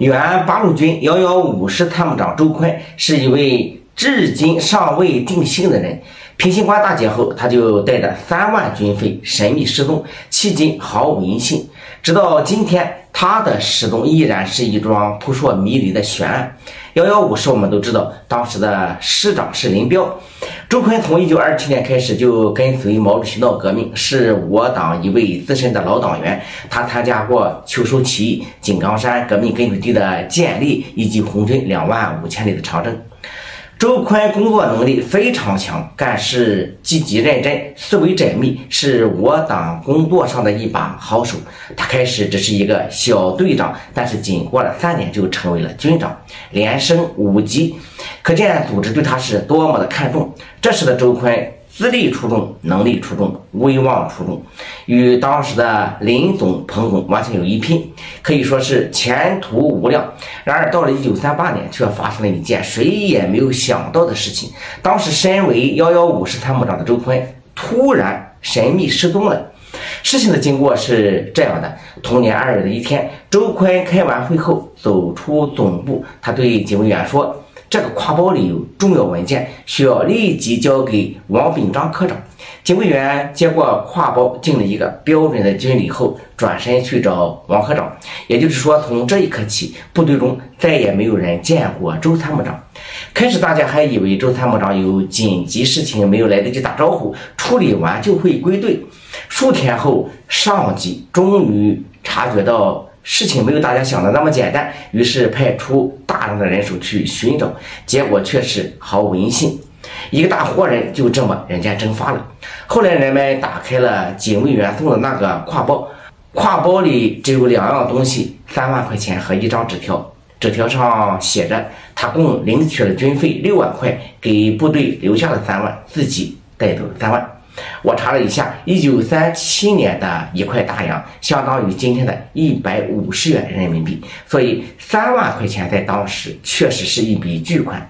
原八路军幺幺五师参谋长周宽是一位至今尚未定性的人。平型关大捷后，他就带着三万军费神秘失踪，迄今毫无音信。直到今天，他的失踪依然是一桩扑朔迷离的悬案。幺幺五师，我们都知道，当时的师长是林彪。周坤从一九二七年开始就跟随毛主席闹革命，是我党一位资深的老党员。他参加过秋收起义、井冈山革命根据地的建立，以及红军两万五千里的长征。周坤工作能力非常强，干事积极认真，思维缜密，是我党工作上的一把好手。他开始只是一个小队长，但是仅过了三年就成为了军长，连升五级，可见组织对他是多么的看重。这时的周坤。资历出众，能力出众，威望出众，与当时的林总、彭总完全有一拼，可以说是前途无量。然而，到了一九三八年，却发生了一件谁也没有想到的事情。当时，身为幺幺五师参谋长的周坤突然神秘失踪了。事情的经过是这样的：同年二月的一天，周坤开完会后走出总部，他对警卫员说。这个挎包里有重要文件，需要立即交给王炳章科长。警卫员接过挎包，敬了一个标准的军礼后，转身去找王科长。也就是说，从这一刻起，部队中再也没有人见过周参谋长。开始大家还以为周参谋长有紧急事情没有来得及打招呼，处理完就会归队。数天后，上级终于察觉到。事情没有大家想的那么简单，于是派出大量的人手去寻找，结果却是毫无音信，一个大活人就这么人间蒸发了。后来人们打开了警卫员送的那个挎包，挎包里只有两样东西：三万块钱和一张纸条。纸条上写着，他共领取了军费六万块，给部队留下了三万，自己带走了三万。我查了一下，一九三七年的一块大洋相当于今天的一百五十元人民币，所以三万块钱在当时确实是一笔巨款。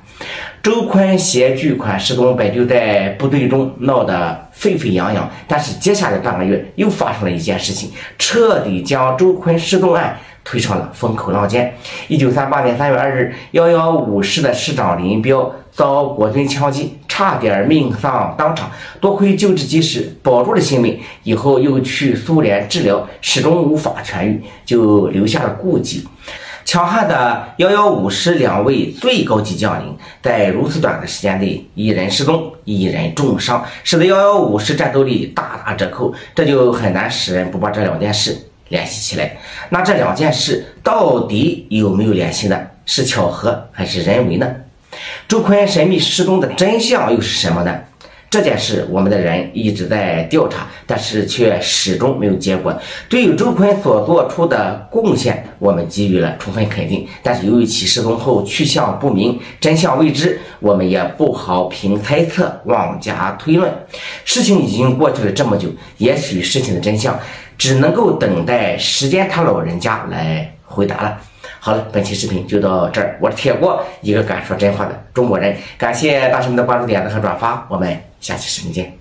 周宽携巨款失踪，本就在部队中闹得沸沸扬扬，但是接下来半个月又发生了一件事情，彻底将周坤失踪案推上了风口浪尖。一九三八年三月二日，幺幺五师的师长林彪遭国军枪击。差点命丧当场，多亏救治及时，保住了性命。以后又去苏联治疗，始终无法痊愈，就留下了顾忌。强悍的幺幺五师两位最高级将领，在如此短的时间内，一人失踪，一人重伤，使得幺幺五师战斗力大打折扣。这就很难使人不把这两件事联系起来。那这两件事到底有没有联系呢？是巧合还是人为呢？周坤神秘失踪的真相又是什么呢？这件事我们的人一直在调查，但是却始终没有结果。对于周坤所做出的贡献，我们给予了充分肯定。但是由于其失踪后去向不明，真相未知，我们也不好凭猜测妄加推论。事情已经过去了这么久，也许事情的真相只能够等待时间他老人家来回答了。好了，本期视频就到这儿。我是铁锅，一个敢说真话的中国人。感谢大神们的关注、点赞和转发，我们下期视频见。